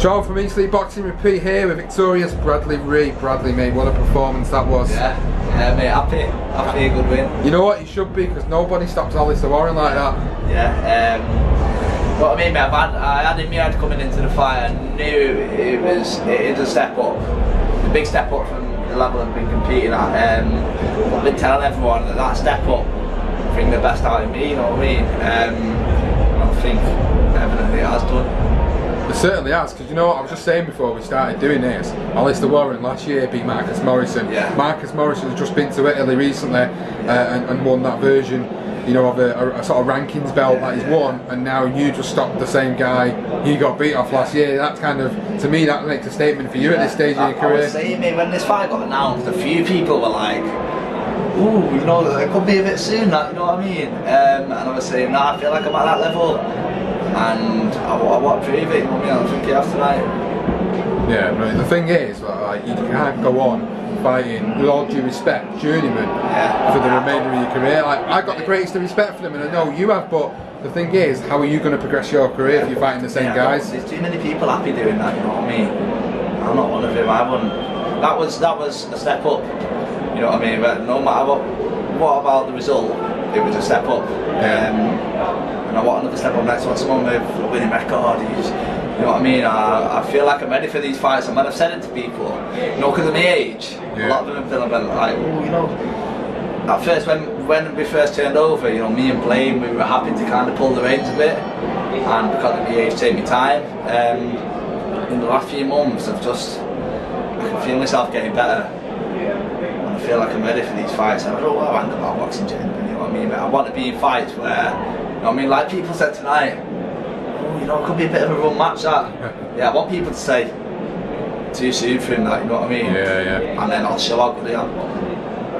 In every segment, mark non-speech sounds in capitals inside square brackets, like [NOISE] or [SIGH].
Sean from Eat Sleep Boxing Repeat here with victorious Bradley Rea. Bradley, mate, what a performance that was. Yeah, yeah, mate, happy, happy, a good win. You know what, you should be, because nobody stops Alistair Warren like that. Yeah, um, what I mean, mate, I've had, I had in my head coming into the fight, I knew it was, it is a step up, a big step up from the level I've been competing at. Um, I've been telling everyone that that step up bring the best out of me, you know what I mean? Um, I think evidently it has done. It certainly has, because you know what I was just saying before we started doing this. Alistair Warren last year beat Marcus Morrison. Yeah. Marcus Morrison has just been to Italy recently uh, and, and won that version, you know, of a, a, a sort of rankings belt Yeah, that he's yeah. won, and now you just stopped the same guy he got beat off last year. That's kind of, to me, that makes a statement for you at this stage I, of your I career. was saying, mate, when this fight got announced, a few people were like, ooh, you know, it could be a bit soon, that, you know what I mean? Um, and I was saying, nah, I feel like I'm at that level. And I, I want to prove it, you know what I mean? I think you have tonight. Yeah, right. The thing is, like, you can't go on fighting, with all due respect, journeyman Yeah. for the remainder of your career. Like, I got the greatest of respect for them, and I know you have. But the thing is, how are you going to progress your career if you're fighting the same Yeah, guys? There's too many people happy doing that, you know what I mean? I'm not one of them, I wouldn't. That was, that was a step up, you know what I mean? But no matter what, what about the result, it was a step up. Yeah. Um, and I want another step up next one, someone with a winning record. Who's, you know what I mean? I, I feel like I'm ready for these fights. I might have said it to people, you know, because of my age. Yeah. A lot of them have been like, oh, you know. At first, when when we first turned over, you know, me and Blaine, we were happy to kind of pull the reins a bit, and because of my age, take me time. Um, in the last few months, I've just I can feel myself getting better. And I feel like I'm ready for these fights. I don't know what I want about boxing, genuinely, you know what I mean? But I want to be in fights where, you know what I mean, like people said tonight, oh, you know, it could be a bit of a run match that. [LAUGHS] Yeah, I want people to say, too soon for him, that, you know what I mean? Yeah, yeah. And then I'll show how good I am.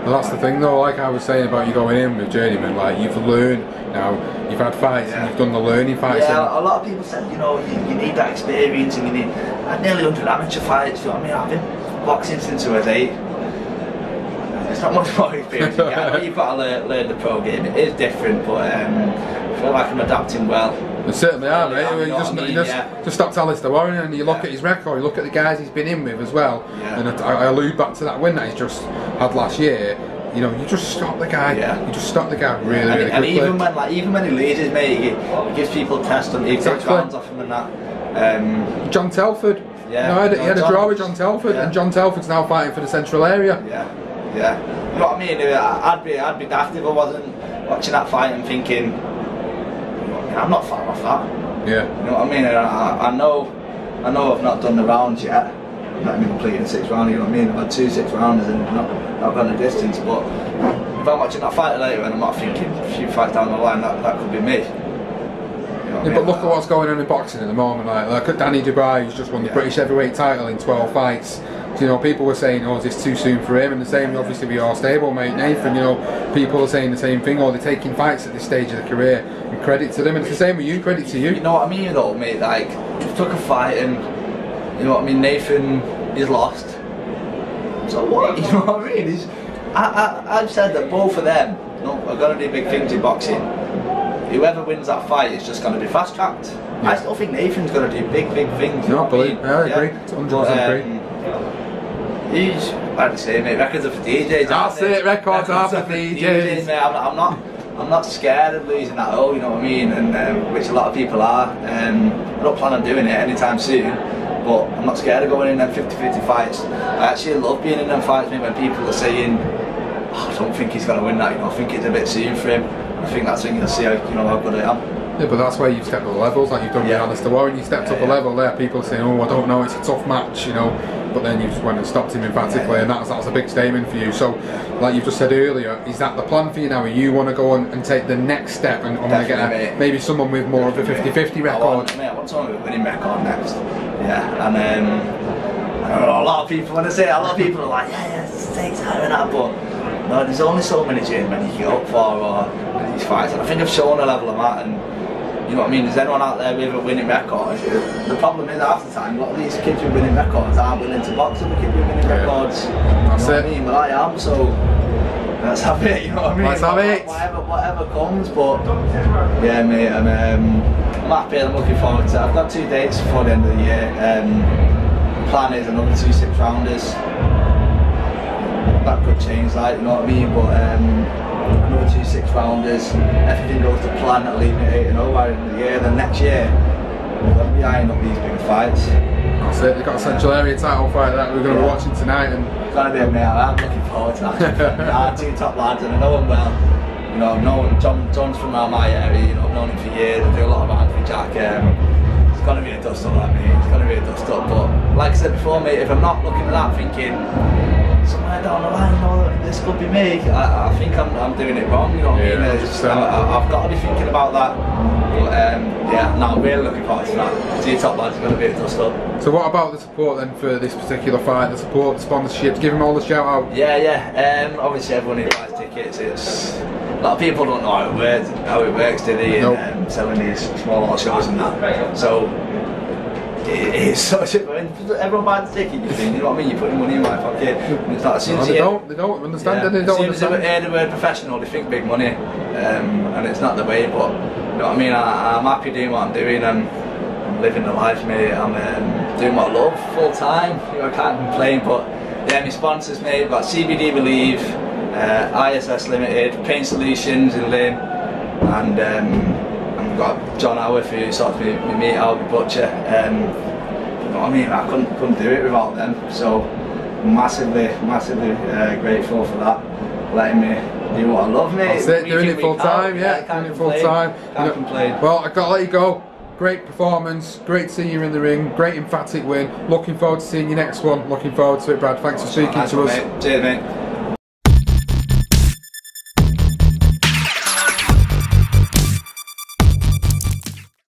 Well, that's the thing, though. Like I was saying about you going in with journeyman, like you've learned now. You've had fights and you've done the learning fights. Yeah, and- a lot of people said, you know, you, you need that experience and you need. I had nearly 100 amateur fights, you know what I mean? I've been boxing since I was eight. It's not much more experience you get, but you've got to learn, learn the pro game. It is different, but um, I feel like I'm adapting well. They certainly are, mate. you You just, I you mean, just, yeah. just stopped Alistair Warren and you look Yeah. at his record, you look at the guys he's been in with as well. Yeah. And I, I allude back to that win that he's just had last year. You know, you just stop the guy. Yeah. You just stop the guy really, and, really and quickly. even when like even when he loses, mate, he, gives people tests and he takes Exactly. rounds off him and that. Um, John Telford. Yeah. You know, he had, he had a draw with John Telford, and John Telford's now fighting for the Central area. Yeah, yeah. You know what I mean? I'd be, I'd be daft if I wasn't watching that fight and thinking, you know I mean, I'm not far off that. Yeah. You know what I mean? I, I know, I know I've not done the rounds yet. I've not even completed six rounds. You know what I mean? I've had two six rounders and not, not gone the distance. But if I'm watching that fight later and I'm not thinking a few fights down the line, that, that could be me. You know what I Yeah, mean? but look at what's going on in boxing at the moment. Like, look at Danny Dubois, who's just won the Yeah. British heavyweight title in 12 fights. You know, people were saying, "Oh, is this too soon for him?" And the same, obviously, with your stable mate Nathan. You know, people are saying the same thing. Or they're taking fights at this stage of the career. And credit to them. And it's the same with you. Credit to you. You know what I mean though, mate? Like, we took a fight and, you know what I mean, Nathan is lost. So what? [LAUGHS] You know what I mean? He's, I, I, I've said that both of them you know, are going to do big things in boxing. Whoever wins that fight is just going to be fast tracked. Yeah. I still think Nathan's going to do big, big things. No, I believe- mean? I agree. 100% agree. He's, like I say, mate, records are for DJs. That's it, records are for DJs. mate. I'm, I'm not. I'm not scared of losing at all, you know what I mean, and um, which a lot of people are. Um, I don't plan on doing it anytime soon, but I'm not scared of going in them 50-50 fights. I actually love being in them fights, mate, when people are saying, oh, "I don't think he's going to win that," you know, I think it's a bit soon for him. I think that's when you'll see how you know how good I am. Yeah, but that's where you've stepped up the levels, like you've done Yeah. with Alistair Warren. You stepped Yeah, up a level there. People saying, "Oh, I don't know, it's a tough match," you know. But then you just went and stopped him emphatically, Yeah. and that's that's a big statement for you. So, like you just said earlier, is that the plan for you now? You want to go on and take the next step and, and get a, maybe someone with more of a 50-50 I record. want, mate, I want someone with a winning record next. Yeah, and um, I don't know, a lot of people, when I say it, a lot of people are like, yeah, yeah, it takes time and that, but no, there's only so many gentlemen you can go up for or these fights, and I think I've shown a level of that, and you know what I mean, there's anyone out there with a winning record, the problem is half the time, a lot of these kids with winning records aren't willing to box other kids with winning Yeah. records, That's you know what. I mean, well I am, so let's have it. [LAUGHS] You know what I mean? Let's have it. Whatever, whatever comes, but yeah, mate. I'm, um, I'm happy. I'm looking forward to. it. I've got two dates before the end of the year. Um, plan is another two six rounders. That could change, like you know what I mean. But um, another two six rounders. Everything goes to plan. I'll leave it eight and zero by the end of the year. Then next year, we're going to be eyeing up these big fights. That's it. They've got a Central Area title fight that we're going to be watching tonight, and gonna be a mate. I'm looking forward to that. [LAUGHS] Two top lads, and I know them well. You know, I've known John. John's from around my area. You know, I've known him for years. I do a lot of with Jack. Um, it's gonna be a dust up, that mate. It's gonna be a dust up. But like I said before, mate, if I'm not looking at that thinking somewhere down the line, this could be me. I, I think I'm, I'm doing it wrong. You know what Yeah, I mean? 100%. I, I've got to be thinking about that. But um, yeah, no, I'm really looking forward to that. Two top lads are gonna be a dust up. so what about the support then for this particular fight? The support, the sponsorships, give them all the shout out. Yeah, yeah. Um, obviously, everyone who buys tickets, it's a lot of people don't know how it works. How it works, do they? Nope. And um, selling these small little shows and that. So it, it's such a. When everyone buys the ticket, you think, you know what I mean? You're putting money in my pocket. And it's like, as soon No, as they you don't. They don't understand yeah, it. They don't soon as they understand. hear the word professional, they think big money, um, and it's not the way. But you know what I mean? I, I'm happy doing what I'm doing. I'm, I'm living the life, mate. I'm um, doing what I love full time. You know, I can't complain. But yeah, my sponsors, mate. We've got CBD Believe, uh, ISS Limited, Pain Solutions in Lynn, and um, we've got John Howarth who me, me meat out with Butcher. Um, you know what I mean? I couldn't couldn't do it without them. So massively, massively uh, grateful for that, letting me do what I love, mate. That's it, doing it full time, yeah, can't doing it full time. Can't You know- complain. Well, I gotta let you go. Great performance, great seeing you in the ring, great emphatic win. Looking forward to seeing your next one. Looking forward to it, Brad. Thanks for speaking Nice to us. mate. Cheers, mate.